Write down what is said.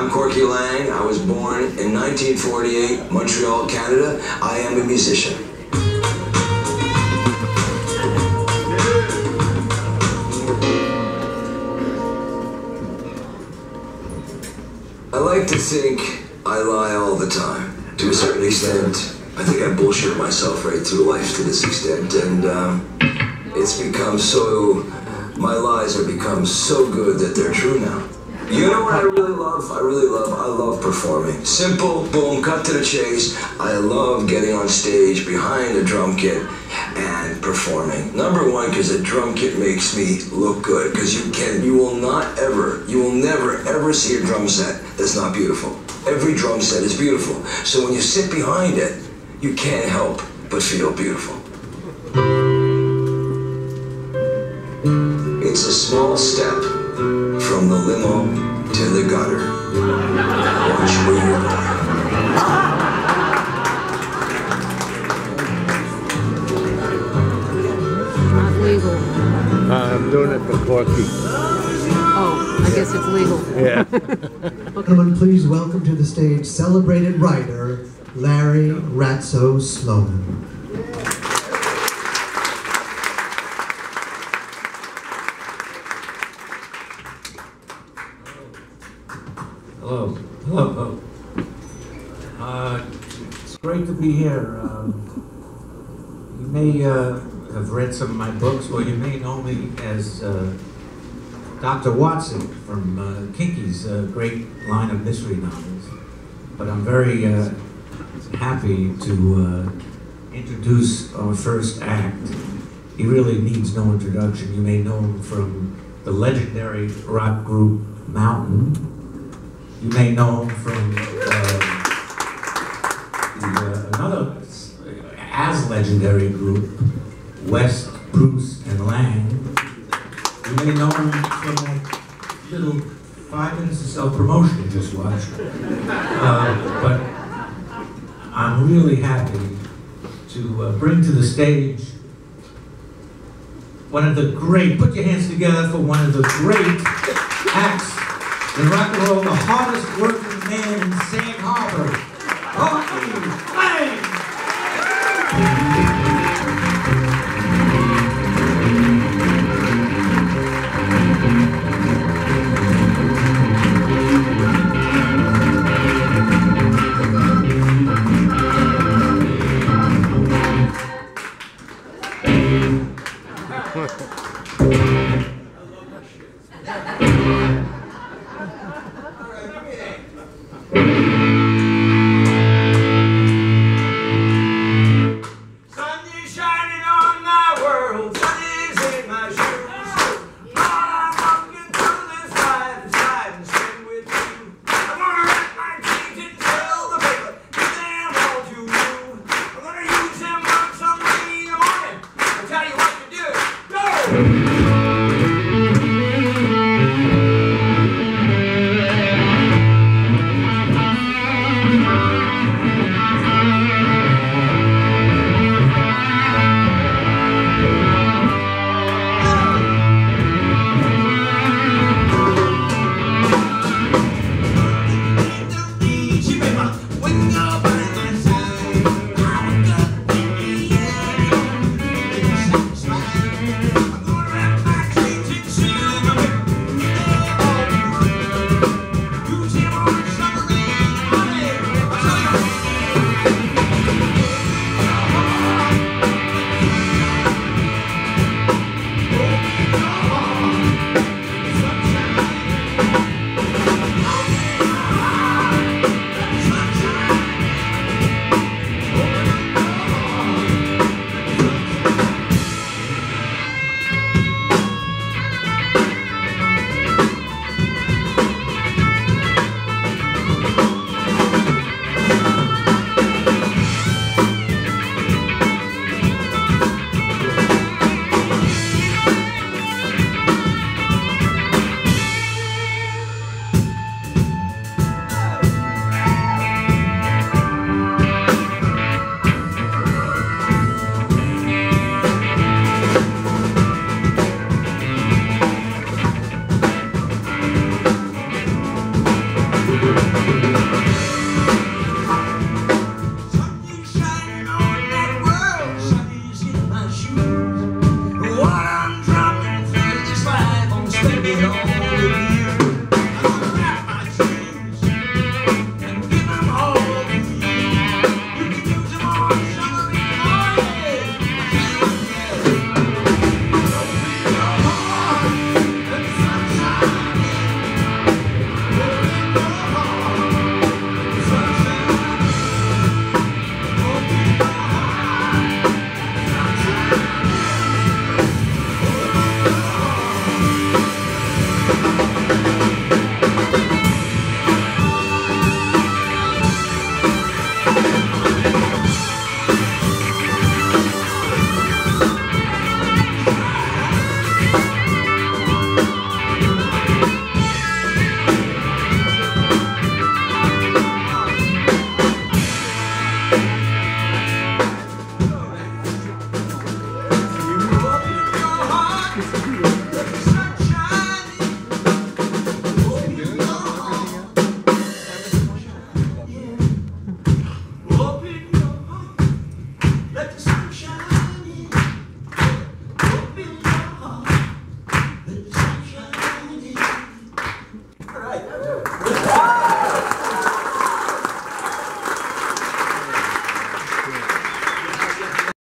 I'm Corky Laing. I was born in 1948, Montreal, Canada. I am a musician. I like to think I lie all the time. To a certain extent, I think I bullshit myself right through life to this extent, and um, it's become so. My lies have become so good that they're true now. You know what I really love? I really love, I love performing. Simple, boom, cut to the chase. I love getting on stage behind a drum kit and performing. Number one, because a drum kit makes me look good. Because you can, you will not ever, you will never ever see a drum set that's not beautiful. Every drum set is beautiful. So when you sit behind it, you can't help but feel beautiful. It's a small step from the limo to the gutter. Watch where you're going. Not legal. I'm doing it for Corky. Oh, I guess it's legal. Yeah. Gentlemen, please welcome to the stage celebrated writer Larry Ratso Sloman. Hello. Hello. Uh, it's great to be here. Um, you may uh, have read some of my books, or you may know me as uh, Dr. Watson from uh, Kinky's uh, great line of mystery novels. But I'm very uh, happy to uh, introduce our first act. He really needs no introduction. You may know him from the legendary rock group Mountain. You may know him from uh, the, another as legendary group, West, Bruce, and Laing. You may know him from that little five minutes of self-promotion you just watched. Uh, but I'm really happy to uh, bring to the stage one of the great, put your hands together for one of the great acts in rock and roll, the hardest working man in Sag Harbor,